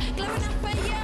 Clearing up for you.